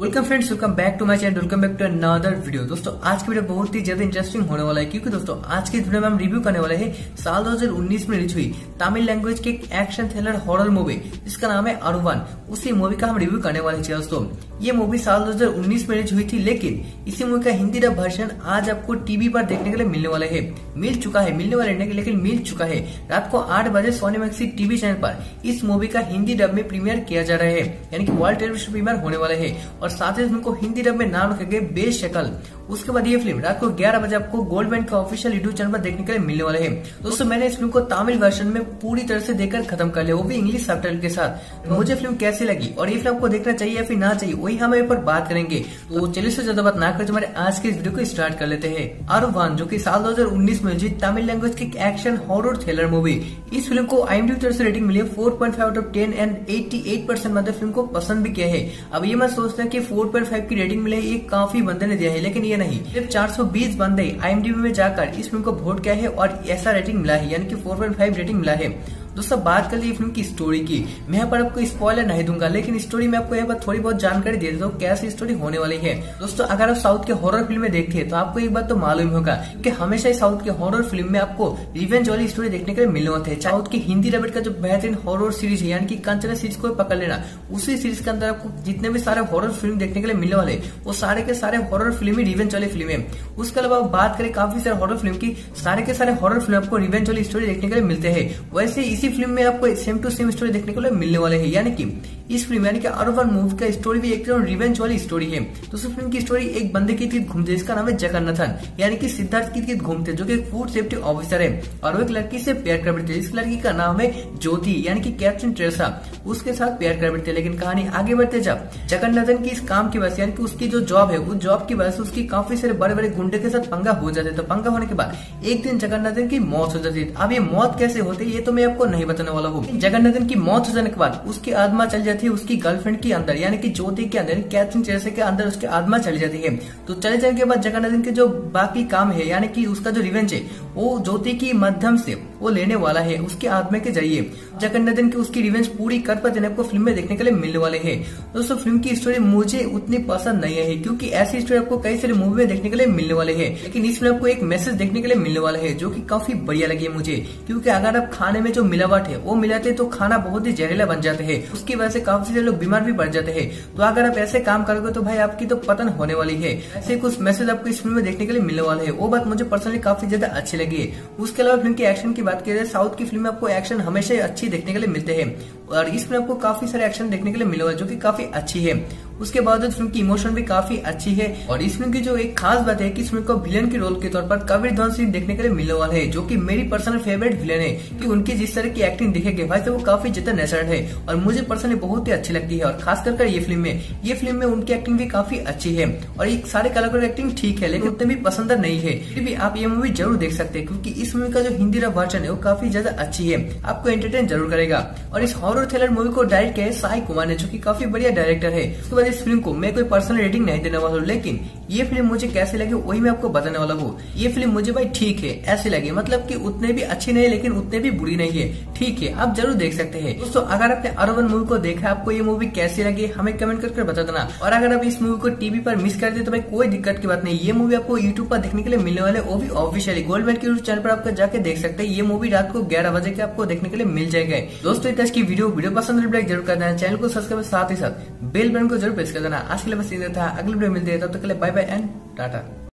Welcome friends welcome back to my channel welcome back to another video दोस्तों, आज की video बहुत ही ज़्यादा इंटरेस्टिंग होने वाला है, क्योंकि दोस्तों, आज की वीडियो में हम रिव्यू करने वाले हैं साल 2019 में रिलीज़ हुई तमिल लैंग्वेज के एक एक्शन थ्रिलर हॉरर मूवी जिसका नाम है अरुवन। उसी मूवी का हम रिव्यू करने वाले दोस्तों। ये मूवी साल 2019 में रिलीज़ हुई थी, लेकिन इसी मूवी का हिंदी डब वर्जन आज आपको टीवी पर देखने के लिए मिलने वाला है। मिल चुका है, मिलने वाले नहीं, लेकिन मिल चुका है। रात को आठ बजे सोनी मैक्सी टीवी चैनल पर इस मूवी का हिंदी डब में प्रीमियर किया जा रहा है, यानी कि वर्ल्ड टेलीविज़न प्रीमियर होने वाले है। और साथ ही फ़िल्म को हिंदी डब में नाम रखे गए बेशकल उसके बाद ये फ़िल्म रात को 11 बजे आपको गोल्ड बैंड का ऑफिशियल यूट्यूब चैनल पर देखने के लिए मिलने वाले हैं। दोस्तों, मैंने इस फ़िल्म को तमिल वर्जन में पूरी तरह से देखकर खत्म कर लिया, वो भी इंग्लिश सब के साथ। मुझे फ़िल्म कैसी लगी? और ये फ़िल्म आपको देखना चाहिए या फिर ना चाहिए वही हम पर बात करेंगे। तो चलिए से ज़्यादा बात ना कर हमारे आज के इस वीडियो को स्टार्ट कर लेते हैं। आरुवान जो की साल दो हज़ार उन्नीस में जी तमिल लैंग्वेज की एक्शन हॉरर थ्रिलर मूवी इस फ़िल्म को आई तरफ़ से rating milli four point five out of ten and eighty eight percent मतलब फ़िल्म को पसंद भी किया है। अब ये मैं सोचता हूँ की फोर पॉइंट फाइव की रेटिंग मिले, ये काफ़ी बंदे ने दिया है, लेकिन ये नहीं। सिर्फ़ चार सौ बीस बंदे आई में जाकर इस फ़िल्म को वोट किया है और ऐसा रेटिंग मिला है, यानी कि 4.5 रेटिंग मिला है। दोस्तों, बात कर ली फ़िल्म की स्टोरी की। मैं यहाँ पर आपको स्पॉइलर नहीं दूँगा, लेकिन स्टोरी में आपको यहाँ पर थोड़ी बहुत जानकारी दे देता हूँ कैसी स्टोरी होने वाली है। दोस्तों, अगर आप साउथ के हॉरर फ़िल्म देखते हैं तो आपको एक बात तो मालूम होगा कि हमेशा साउथ के हॉरर फ़िल्म में आपको रिवेंज वाली स्टोरी देखने के लिए मिलने हैं। साउथ की हिंदी रबट का जो बेहतरीन हॉरर सीरीज़ है, यानी कि कंचना सीरीज़ को पकड़ लेना, उसी सीरीज़ के अंदर आपको जितने भी सारे हॉरर फ़िल्म देखने के लिए मिलने वाले, वो सारे के सारे हॉरर फ़िल्म ही रिवेंज वाली फ़िल्म है। उसके अलावा बात करें, काफ़ी सारे हॉरर फ़िल्म की, सारे के सारे हॉरर फ़िल्म आपको रिवेंज वाली स्टोरी देखने के लिए मिलते हैं। वैसे इसी फ़िल्म में आपको सेम टू सेम स्टोरी देखने को मिलने वाले हैं। यानी कि इस फ़िल्म यानी कि अरवन मूवी का स्टोरी भी एक रिवेंज वाली स्टोरी है। तो उस फ़िल्म की स्टोरी एक बंदे की थी घूमते, जिसका नाम है जगन्नाथन। यानी कि सिद्धार्थ की घूमते, जो कि फ़ूड सेफ्टी ऑफिसर है। और वो एक लड़की से प्यार कर बैठते इस लड़की का नाम है ज्योति, यानी कि कैप्टन ट्रेसा। उसके साथ प्यार कर बैठते लेकिन कहानी आगे बढ़ते जब जगन्नाथन की इस काम की वजह से, यानी कि उसकी जो जॉब है, उस जॉब की वजह से उसकी काफ़ी सारे बड़े बड़े गुंडे के साथ पंगा हो जाते। तो पंगा होने के बाद एक दिन जगन्नाथन की मौत हो जाती है अब ये मौत कैसे होती है, ये तो मैं आपको नहीं बताने वाला हूँ जगन्नाथन की मौत हो जाने के बाद उसकी आत्मा चल जाती है उसकी गर्लफ्रेंड के अंदर, यानी कि ज्योति के अंदर कैथरीन चेरसे के अंदर उसकी आत्मा चली जाती है। तो चले जाने के बाद जगन्नाथन के जो बाकी काम है, यानी कि उसका जो रिवेंज है, वो ज्योति की माध्यम से वो लेने वाला है, उसके आत्मा के ज़रिए। जगन्नाथन की उसकी रिवेंज पूरी कर पाते आपको फ़िल्म में देखने के लिए मिलने वाले है। दोस्तों फ़िल्म की स्टोरी मुझे उतनी पसंद नहीं है, क्योंकि ऐसी स्टोरी आपको कई सारी मूवी में देखने के लिए मिलने वाले है। लेकिन इसमें आपको एक मैसेज देखने के लिए मिलने वाला है, जो की काफ़ी बढ़िया लगी है मुझे। क्योंकि अगर आप खाने में जो मिलावट है। वो मिलाते तो खाना बहुत ही जहरीला बन जाते हैं। उसकी वजह से काफ़ी सारे लोग बीमार भी पड़ जाते हैं। तो अगर आप ऐसे काम करोगे तो भाई आपकी तो पतन होने वाली है। ऐसे कुछ मैसेज आपको इस फ़िल्म में देखने के लिए मिलने वाले है। वो बात मुझे पर्सनली काफ़ी ज़्यादा अच्छी लगी है। उसके अलावा फ़िल्म की एक्शन की बात करें साउथ की फ़िल्म में आपको एक्शन हमेशा अच्छी देखने के लिए मिलते हैं। और इसमें आपको काफ़ी सारे एक्शन देखने के लिए मिले हुए जो कि काफ़ी अच्छी है। उसके बाद फ़िल्म की इमोशन भी काफ़ी अच्छी है। और इस फ़िल्म की जो एक खास बात है कि इसमें को विलेन के रोल के तौर पर कबीर धवन सिंह देखने के लिए मिलने वाला है, जो कि मेरी पर्सनल फेवरेट विलेन है, कि उनकी जिस तरह की एक्टिंग देखेगी। भाई तो वो काफ़ी ज़्यादा नेचुरल है और मुझे पर्सनली बहुत ही अच्छी लगती है और खास कर ये फ़िल्म में। ये फ़िल्म में उनकी एक्टिंग भी काफ़ी अच्छी है और एक सारे कलाकार एक्टिंग ठीक है, लेकिन उतने भी पसंद नहीं है। फिर भी आप ये मूवी ज़रूर देख सकते हैं, क्योंकि इस मूवी का जो हिंदी वर्जन है वो काफ़ी ज़्यादा अच्छी है। आपको एंटरटेन ज़रूर करेगा। और इस हॉरर थ्रिलर मूवी को डायरेक्ट किया है साई कुमार ने, जो की काफ़ी बढ़िया डायरेक्टर है। उसके बाद इस फ़िल्म को मैं कोई पर्सनल रेटिंग नहीं देने वाला हूँ, लेकिन ये फ़िल्म मुझे कैसे लगी वही मैं आपको बताने वाला हूँ। ये फ़िल्म मुझे भाई ठीक है, ऐसे लगे। मतलब की उतने भी अच्छी नहीं, लेकिन उतने भी बुरी नहीं है। ठीक है, आप ज़रूर देख सकते हैं। दोस्तों, अगर आपने अरवन मूवी को देखा, आपको ये मूवी कैसी लगी, हमें कमेंट करके बता देना। और अगर आप इस मूवी को टीवी पर मिस कर दे तो भाई कोई दिक्कत की बात नहीं। ये मूवी आपको यूट्यूब पर देखने के लिए मिलने वाले, वो भी ऑफिशियली गोल्ड के यूट्यूब चैनल पर आपको जाके देख सकते हैं। ये मूवी रात को ग्यारह बजे के आपको देखने के लिए मिल जाएगा। दोस्तों इतना की वीडियो वीडियो पसंद लाइक ज़रूर कर देना चैनल को सब्सक्राइब साथ ही साथ बेल बटन को ज़रूर प्रेस कर देना। आज के लिए बस इधर था। अगले वीडियो मिलते हैं, तब तक के लिए बाय बाय एंड टाटा।